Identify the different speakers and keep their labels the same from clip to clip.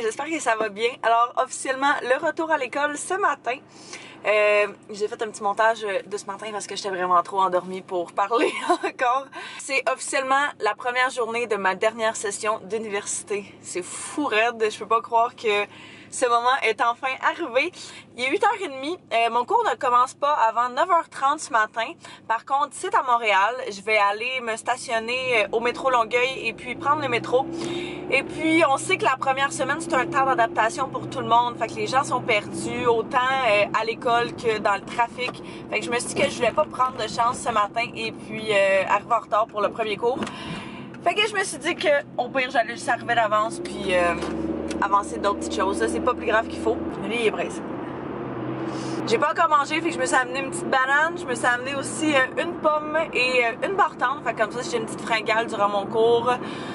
Speaker 1: j'espère que ça va bien. Alors officiellement le retour à l'école ce matin. Euh, j'ai fait un petit montage de ce matin parce que j'étais vraiment trop endormie pour parler encore. C'est officiellement la première journée de ma dernière session d'université. C'est fou raide, je peux pas croire que ce moment est enfin arrivé. Il est 8h30. Euh, mon cours ne commence pas avant 9h30 ce matin. Par contre, c'est à Montréal. Je vais aller me stationner euh, au métro Longueuil et puis prendre le métro. Et puis, on sait que la première semaine, c'est un temps d'adaptation pour tout le monde. Fait que les gens sont perdus, autant euh, à l'école que dans le trafic. Fait que je me suis dit que je voulais pas prendre de chance ce matin et puis arriver en retard pour le premier cours. Fait que je me suis dit que au pire, j'allais juste arriver d'avance puis avancer d'autres petites choses. C'est pas plus grave qu'il faut. Lui, il est pressé. J'ai pas encore mangé, fait que je me suis amené une petite banane. Je me suis amené aussi euh, une pomme et euh, une barre tendre. Fait comme ça, j'ai une petite fringale durant mon cours.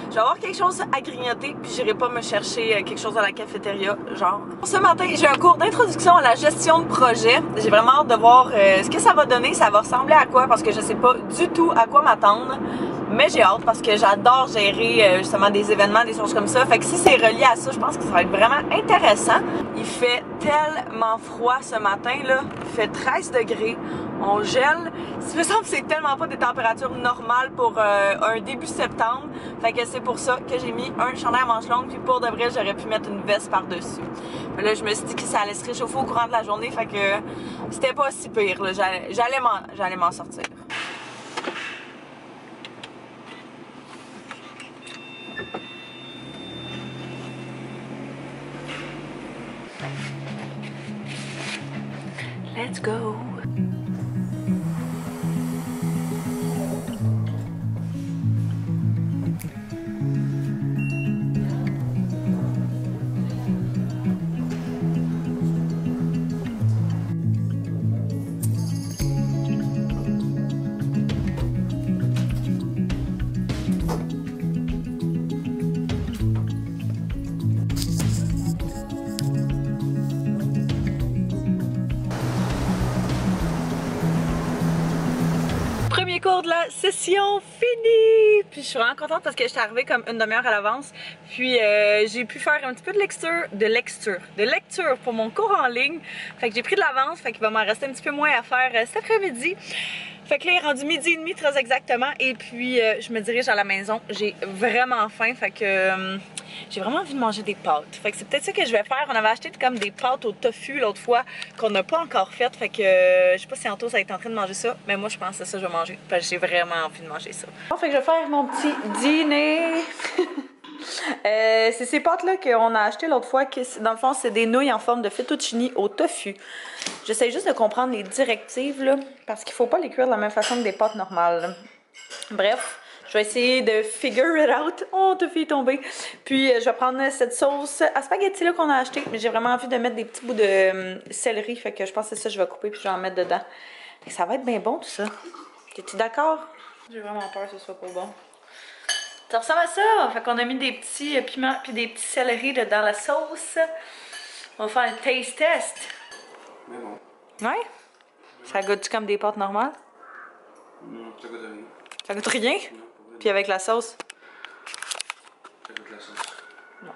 Speaker 1: Je vais avoir quelque chose à grignoter, puis j'irai pas me chercher euh, quelque chose dans la cafétéria, genre. Ce matin, j'ai un cours d'introduction à la gestion de projet. J'ai vraiment hâte de voir ce que ça va donner, ça va ressembler à quoi, parce que je sais pas du tout à quoi m'attendre. Mais j'ai hâte parce que j'adore gérer euh, justement des événements, des choses comme ça. Fait que si c'est relié à ça, je pense que ça va être vraiment intéressant. Il fait tellement froid ce matin là. Il fait 13 degrés. On gèle. Ça me semble que c'est tellement pas des températures normales pour euh, un début septembre. Fait que c'est pour ça que j'ai mis un chandail à manches longues. Puis pour de vrai, j'aurais pu mettre une veste par-dessus. Mais là, je me suis dit que ça allait se réchauffer au courant de la journée. Fait que c'était pas si pire. J'allais m'en sortir. Let's go. De la session finie! Puis je suis vraiment contente parce que je suis arrivée comme une demi-heure à l'avance. Puis euh, j'ai pu faire un petit peu de lecture, de lecture, de lecture pour mon cours en ligne. Fait que j'ai pris de l'avance, fait qu'il va m'en rester un petit peu moins à faire euh, cet après-midi. Fait que là, il est rendu midi et demi très exactement. Et puis, euh, je me dirige à la maison. J'ai vraiment faim. Fait que euh, j'ai vraiment envie de manger des pâtes. Fait que c'est peut-être ça que je vais faire. On avait acheté comme des pâtes au tofu l'autre fois qu'on n'a pas encore faites. Fait que euh, je sais pas si Anto ça être en train de manger ça. Mais moi, je pense que c'est ça que je vais manger. Parce que j'ai vraiment envie de manger ça. Fait que je vais faire mon petit dîner. Euh, c'est ces pâtes-là qu'on a acheté l'autre fois. Dans le fond, c'est des nouilles en forme de fettuccine au tofu. J'essaie juste de comprendre les directives, là, parce qu'il faut pas les cuire de la même façon que des pâtes normales. Bref, je vais essayer de figure it out. Oh, tofu est tombé. Puis, euh, je vais prendre cette sauce à spaghetti là qu'on a acheté. Mais j'ai vraiment envie de mettre des petits bouts de euh, céleri. Fait que je pense que c'est ça que je vais couper puis je vais en mettre dedans. ça va être bien bon tout ça. T'es-tu d'accord? J'ai vraiment peur que ce soit pas bon. Ça ressemble à ça. Fait qu'on a mis des petits piments puis des petits céleris dans la sauce. On va faire un taste test.
Speaker 2: Mais bon.
Speaker 1: Ouais? Ça goûte comme des pâtes normales?
Speaker 2: Non, ça goûte rien.
Speaker 1: Ça goûte rien?
Speaker 2: Non,
Speaker 1: Puis avec la sauce?
Speaker 2: Ça goûte la sauce.
Speaker 1: Non.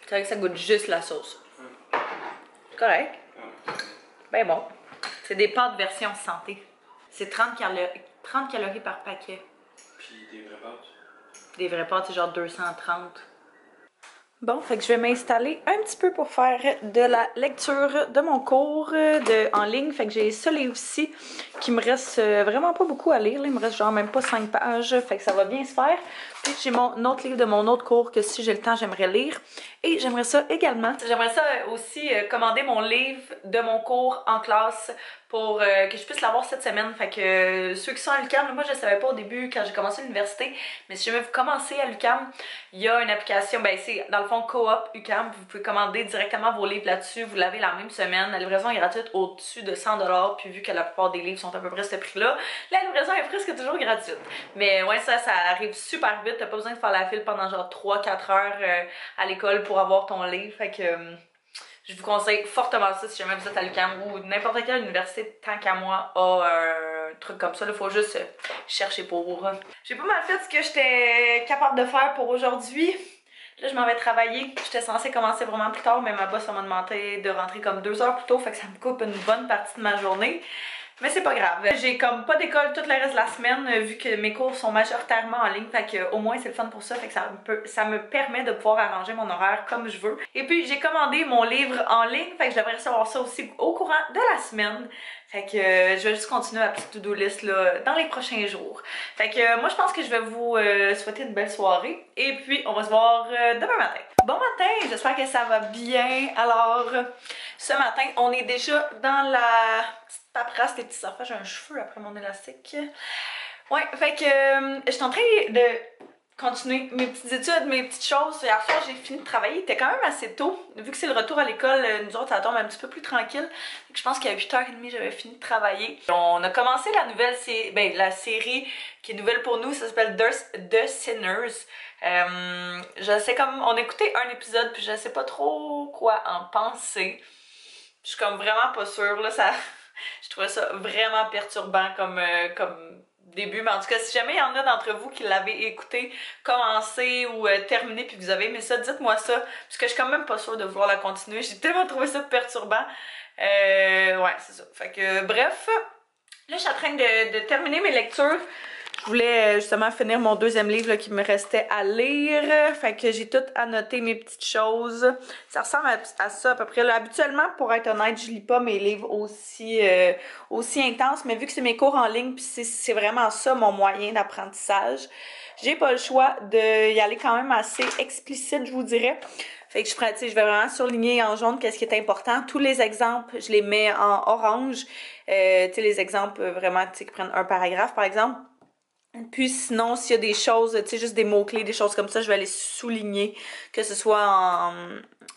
Speaker 1: C'est vrai que ça goûte juste la sauce. Correct.
Speaker 2: Ah.
Speaker 1: Ben bon. C'est des pâtes version santé. C'est 30, calo 30 calories par paquet.
Speaker 2: Puis des vraies pâtes?
Speaker 1: Des vraies pâtes, c'est genre 230. Bon, fait que je vais m'installer un petit peu pour faire de la lecture de mon cours de, en ligne. Fait que j'ai ce livre-ci qui me reste euh, vraiment pas beaucoup à lire. Il me reste genre même pas 5 pages. Fait que ça va bien se faire. Puis j'ai mon autre livre de mon autre cours que si j'ai le temps, j'aimerais lire. Et j'aimerais ça également. J'aimerais ça aussi euh, commander mon livre de mon cours en classe pour euh, que je puisse l'avoir cette semaine. Fait que euh, ceux qui sont à l'UCAM, moi je savais pas au début quand j'ai commencé l'université, mais si jamais vous commencez à l'UCAM, il y a une application, ben c'est dans le fond Coop UCAM, vous pouvez commander directement vos livres là-dessus, vous l'avez la même semaine, la livraison est gratuite au-dessus de 100$, puis vu que la plupart des livres sont à peu près ce prix-là, la livraison est presque toujours gratuite. Mais ouais, ça, ça arrive super vite, t'as pas besoin de faire la file pendant genre 3-4 heures euh, à l'école pour avoir ton livre, fait que je vous conseille fortement ça si jamais vous êtes à l'UQAM ou n'importe quelle université tant qu'à moi a truc comme ça. Il faut juste euh, chercher pour. J'ai pas mal fait ce que j'étais capable de faire pour aujourd'hui. Là, je m'en vais travailler. J'étais censée commencer vraiment plus tard, mais ma boss m'a demandé de rentrer comme deux heures plus tôt, fait que ça me coupe une bonne partie de ma journée. Mais c'est pas grave. J'ai comme pas d'école tout le reste de la semaine euh, vu que mes cours sont majoritairement en ligne. Fait que au moins c'est le fun pour ça. Fait que ça me, permet de pouvoir arranger mon horaire comme je veux. Et puis j'ai commandé mon livre en ligne. Fait que je devrais recevoir ça aussi au courant de la semaine. Fait que euh, je vais juste continuer ma petite to-do list là, dans les prochains jours. Fait que euh, moi je pense que je vais vous souhaiter une belle soirée. Et puis on va se voir demain matin. Bon matin, j'espère que ça va bien. Alors, ce matin, on est déjà dans la petite paperasse des petits enfants. J'ai un cheveu après mon élastique. Ouais, fait que euh, je suis en train de continuer mes petites études, mes petites choses. Hier soir, j'ai fini de travailler. Il était quand même assez tôt. Vu que c'est le retour à l'école, euh, nous autres, ça tombe un petit peu plus tranquille. Je pense qu'à 8h30, j'avais fini de travailler. On a commencé la nouvelle sé- ben, la série qui est nouvelle pour nous. Ça s'appelle The The Sinners. Euh, je sais comme. On a écouté un épisode, puis je sais pas trop quoi en penser. Je suis comme vraiment pas sûre, là. Ça, je trouvais ça vraiment perturbant comme, euh, comme début. Mais en tout cas, si jamais il y en a d'entre vous qui l'avez écouté, commencé ou euh, terminé, puis vous avez aimé ça, dites-moi ça. Parce que je suis quand même pas sûre de vouloir la continuer. J'ai tellement trouvé ça perturbant. Euh, ouais, c'est ça. Fait que, bref. Là, je suis en train de, de terminer mes lectures. Voulais euh, justement finir mon deuxième livre qui me restait à lire. Fait que j'ai tout annoté mes petites choses. Ça ressemble à, ça à peu près. Habituellement, pour être honnête, je lis pas mes livres aussi, euh, aussi intenses, mais vu que c'est mes cours en ligne, puis c'est- vraiment ça mon moyen d'apprentissage, j'ai pas le choix de y aller quand même assez explicite, je vous dirais. Fait que je sais, je vais vraiment surligner en jaune qu'est-ce qui est important. Tous les exemples, je les mets en orange. Euh, tu sais, les exemples vraiment, qui prennent un paragraphe, par exemple. Puis sinon, s'il y a des choses, tu sais, juste des mots-clés, des choses comme ça, je vais les souligner, que ce soit en,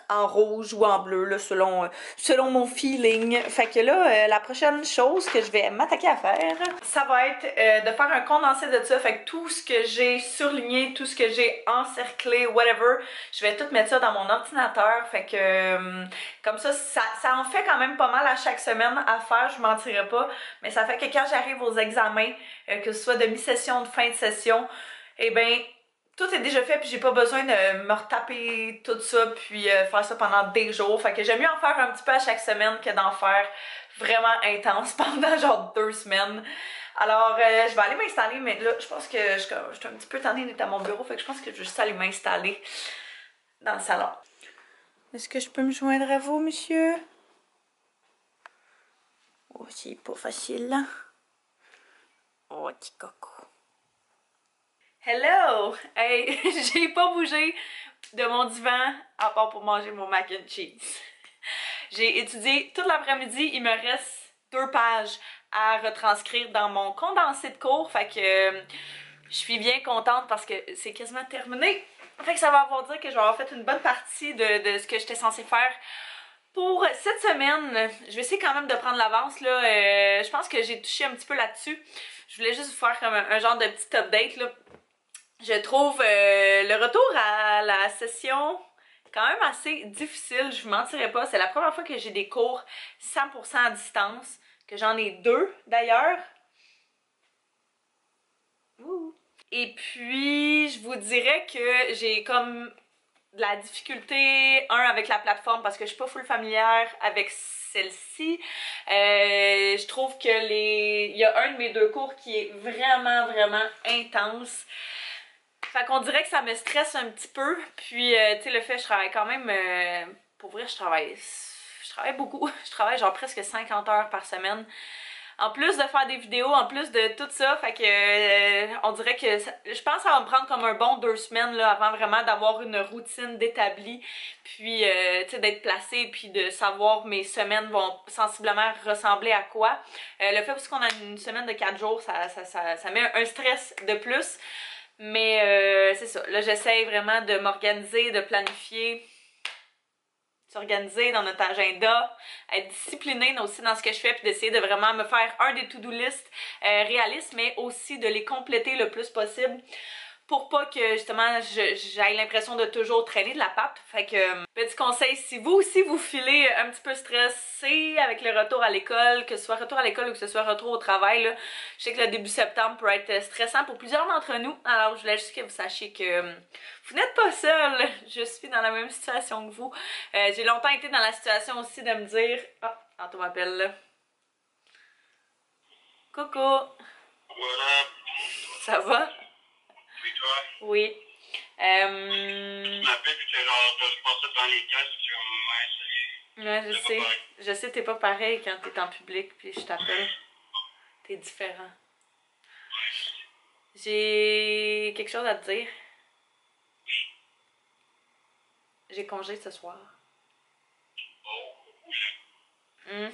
Speaker 1: en rouge ou en bleu, là, selon, euh, selon mon feeling. Fait que là, euh, la prochaine chose que je vais m'attaquer à faire, ça va être euh, de faire un condensé de ça. Fait que tout ce que j'ai surligné, tout ce que j'ai encerclé, whatever, je vais tout mettre ça dans mon ordinateur. Fait que comme ça, ça, ça en fait quand même pas mal à chaque semaine à faire, je mentirais pas. Mais ça fait que quand j'arrive aux examens, que ce soit de mi-session, de fin de session, eh ben tout est déjà fait puis j'ai pas besoin de me retaper tout ça puis euh, faire ça pendant des jours. Fait que j'aime mieux en faire un petit peu à chaque semaine que d'en faire vraiment intense pendant genre deux semaines. Alors euh, je vais aller m'installer mais là je pense que je, je suis un petit peu tannée d'être à mon bureau fait que je pense que je vais juste aller m'installer dans le salon. Est-ce que je peux me joindre à vous, monsieur? Oh, c'est pas facile, là. Oh, petit coco. Hello! Hey, j'ai pas bougé de mon divan à part pour manger mon mac and cheese. J'ai étudié toute l'après-midi, il me reste deux pages à retranscrire dans mon condensé de cours, fait que euh, je suis bien contente parce que c'est quasiment terminé. Fait que ça va avoir dire que je vais avoir fait une bonne partie de, ce que j'étais censée faire pour cette semaine. Je vais essayer quand même de prendre l'avance là. Euh, je pense que j'ai touché un petit peu là-dessus. Je voulais juste vous faire comme un, un genre de petit update là. Je trouve euh, le retour à la session quand même assez difficile, je vous mentirais pas. C'est la première fois que j'ai des cours 100% à distance, que j'en ai deux d'ailleurs. Et puis, je vous dirais que j'ai comme de la difficulté, un, avec la plateforme parce que je suis pas full familière avec celle-ci. Euh, je trouve que les... Il y a un de mes deux cours qui est vraiment, vraiment intense. Fait qu'on dirait que ça me stresse un petit peu. Puis, euh, tu sais, le fait, je travaille quand même... euh, pour vrai, je travaille... Je travaille beaucoup. Je travaille genre presque 50 heures par semaine. En plus de faire des vidéos, en plus de tout ça, fait que euh, on dirait que je pense que ça va me prendre comme un bon deux semaines là, avant vraiment d'avoir une routine d'établie, puis tu sais d'être placée, puis de savoir mes semaines vont sensiblement ressembler à quoi. Le fait aussi qu'on a une semaine de quatre jours, ça, ça, ça, ça met un stress de plus. Mais euh, c'est ça, là j'essaye vraiment de m'organiser, de planifier, s'organiser dans notre agenda, être disciplinée aussi dans ce que je fais, puis d'essayer de vraiment me faire un des to-do list euh, réalistes, mais aussi de les compléter le plus possible pour pas que justement j'aille l'impression de toujours traîner de la pape. Fait que euh, petit conseil, si vous aussi vous filez un petit peu stressé avec le retour à l'école, que ce soit retour à l'école ou que ce soit retour au travail, là, je sais que le début septembre peut être stressant pour plusieurs d'entre nous. Alors je voulais juste que vous sachiez que euh, vous n'êtes pas seul. Je suis dans la même situation que vous. Euh, J'ai longtemps été dans la situation aussi de me dire Ah, Anto m'appelle là. Coucou,
Speaker 3: Voilà,
Speaker 1: ça va?
Speaker 3: Toi,
Speaker 1: Oui. Euh...
Speaker 3: tu m'appelles puis t'es genre, je passais devant les puis tu ouais,
Speaker 1: Ouais, je sais. Je sais, t'es pas pareil quand t'es en public, puis je t'appelle. T'es différent. J'ai quelque chose à te dire. J'ai congé ce soir. Mhm.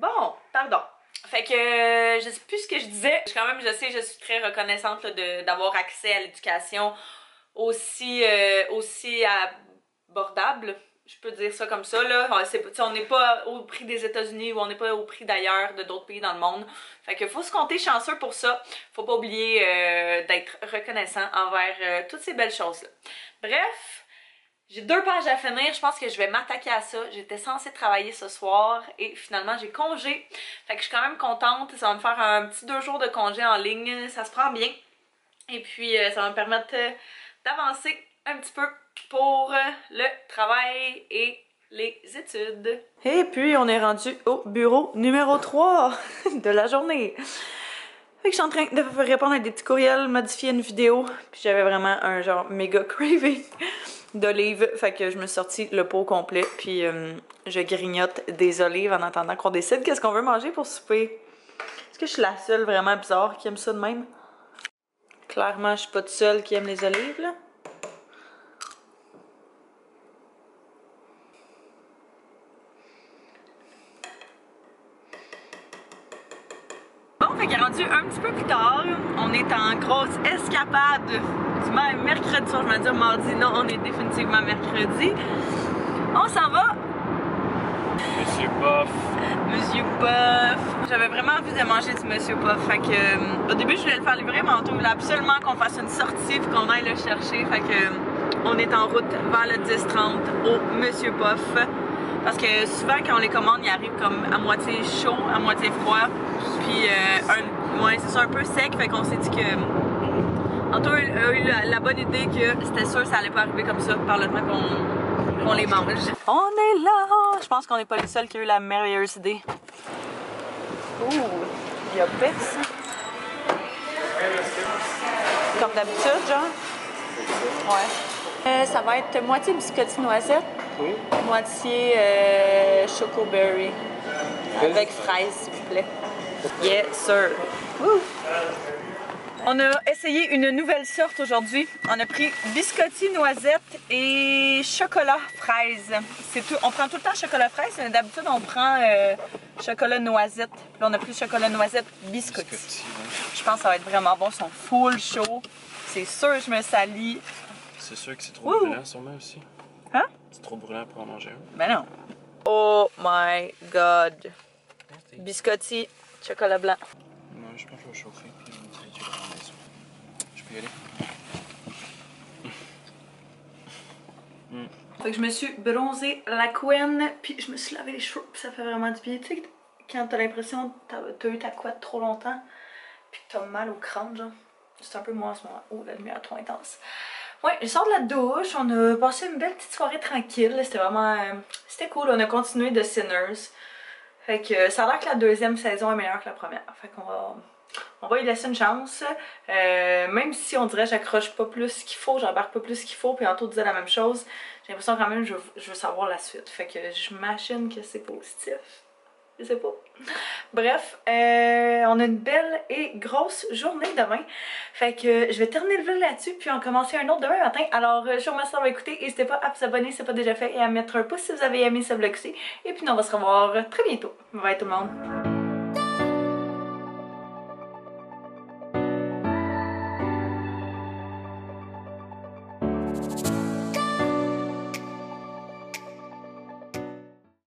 Speaker 1: Bon, pardon. Fait que euh, je sais plus ce que je disais. Je- Quand même, je sais, je suis très reconnaissante d'avoir accès à l'éducation aussi, euh, aussi abordable. Je peux dire ça comme ça. Là. On n'est pas au prix des États-Unis ou on n'est pas au prix d'ailleurs de d'autres pays dans le monde. Fait que faut se compter chanceux pour ça. Faut pas oublier euh, d'être reconnaissant envers toutes ces belles choses-là. Bref, j'ai deux pages à finir. Je pense que je vais m'attaquer à ça. J'étais censée travailler ce soir et finalement j'ai congé. Fait que je suis quand même contente. Ça va me faire un petit deux jours de congé en ligne. Ça se prend bien. Et puis euh, ça va me permettre euh, d'avancer un petit peu pour euh, le travail et les études. Et puis on est rendu au bureau numéro 3 de la journée. Fait que je suis en train de répondre à des petits courriels, modifier une vidéo. Puis j'avais vraiment un genre méga craving d'olives. Fait que je me suis sorti le pot complet. Puis euh, je grignote des olives en attendant qu'on décide qu'est-ce qu'on veut manger pour souper. Est-ce que je suis la seule vraiment bizarre qui aime ça de même? Clairement, je suis pas toute seule qui aime les olives, là. Bon, fait est rendu un petit peu plus tard. On est en grosse escapade même mercredi soir. Je vais dire mardi. Non, on est définitivement mercredi. On s'en va.
Speaker 2: Monsieur Boff.
Speaker 1: Monsieur Puff. J'avais vraiment envie de manger du Monsieur Puff. Fait que, euh, au début, je voulais le faire livrer, mais on voulait absolument qu'on fasse une sortie et qu'on aille le chercher. Fait que, euh, on est en route vers le 10-30 au Monsieur Puff. Parce que souvent, quand on les commande, ils arrivent comme à moitié chaud, à moitié froid. Puis, euh, un, ouais, c'est ça, un peu sec. Fait qu'on s'est dit que. Anto a eu la, la bonne idée que c'était sûr que ça allait pas arriver comme ça par le temps qu'on les mange. On est là! Je pense qu'on n'est pas les seuls qui ont eu la merveilleuse idée. Ouh, il y a personne. Comme d'habitude, genre? Ouais. Euh, ça va être moitié biscotti noisette,
Speaker 2: Oui.
Speaker 1: moitié euh, chocoberry. Avec fraises, s'il vous plaît. Yes, sir. Ouh. On a essayé une nouvelle sorte aujourd'hui. On a pris biscotti noisette et chocolat fraise. C'est tout. On prend tout le temps chocolat fraise. mais D'habitude, on prend euh, chocolat noisette. Là, on a pris chocolat noisette biscotti.
Speaker 2: Biscotti, ouais.
Speaker 1: Je pense que ça va être vraiment bon. Ils sont full chaud. C'est sûr, je me salis.
Speaker 2: C'est sûr que c'est trop
Speaker 1: Ouh.
Speaker 2: brûlant, sûrement aussi.
Speaker 1: Hein?
Speaker 2: C'est trop brûlant pour en manger un.
Speaker 1: Ben non. Oh my god. Biscotti, chocolat blanc.
Speaker 2: Je pense que je vais chauffer puis on dirait que je vais aller?
Speaker 1: Fait que je me suis bronzée la couenne, puis je me suis lavé les cheveux, puis ça fait vraiment du bien. Tu sais, quand t'as l'impression que t'as t'as eu ta couette trop longtemps, puis que t'as mal au crâne, genre. C'est un peu moi en ce moment. Oh, la lumière est trop intense. Ouais, je sors de la douche, on a passé une belle petite soirée tranquille. C'était vraiment. euh, C'était cool, on a continué de Sinners. Fait que euh, ça a l'air que la deuxième saison est meilleure que la première. Fait qu'on va. On va y laisser une chance. Euh, même si on dirait j'accroche pas plus qu'il faut, j'embarque pas plus qu'il faut, puis Anto disait la même chose, j'ai l'impression quand même je, je veux savoir la suite. Fait que je m'imagine que c'est positif. Je sais pas. Bref, euh, on a une belle et grosse journée demain. Fait que je vais terminer le vlog là-dessus, puis on commence un autre demain matin. Alors, je vous remercie d'avoir écouté. N'hésitez pas à vous abonner si ce n'est pas déjà fait et à mettre un pouce si vous avez aimé ce vlog-ci. Et puis, nous, on va se revoir très bientôt. Bye tout le monde.